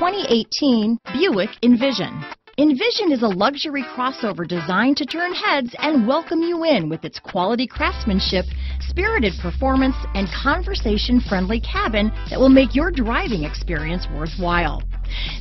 2018 Buick Envision. Envision is a luxury crossover designed to turn heads and welcome you in with its quality craftsmanship, spirited performance, and conversation-friendly cabin that will make your driving experience worthwhile.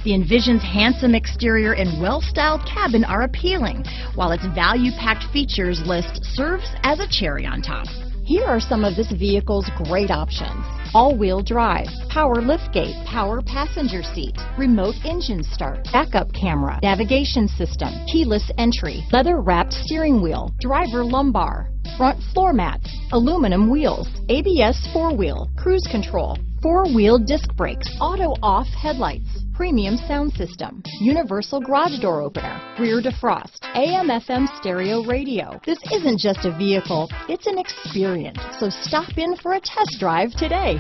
The Envision's handsome exterior and well-styled cabin are appealing, while its value-packed features list serves as a cherry on top. Here are some of this vehicle's great options. All-wheel drive, power liftgate, power passenger seat, remote engine start, backup camera, navigation system, keyless entry, leather-wrapped steering wheel, driver lumbar, front floor mats, aluminum wheels, ABS four-wheel, cruise control, four-wheel disc brakes, auto-off headlights, premium sound system, universal garage door opener, rear defrost, AM FM stereo radio. This isn't just a vehicle, it's an experience. So stop in for a test drive today.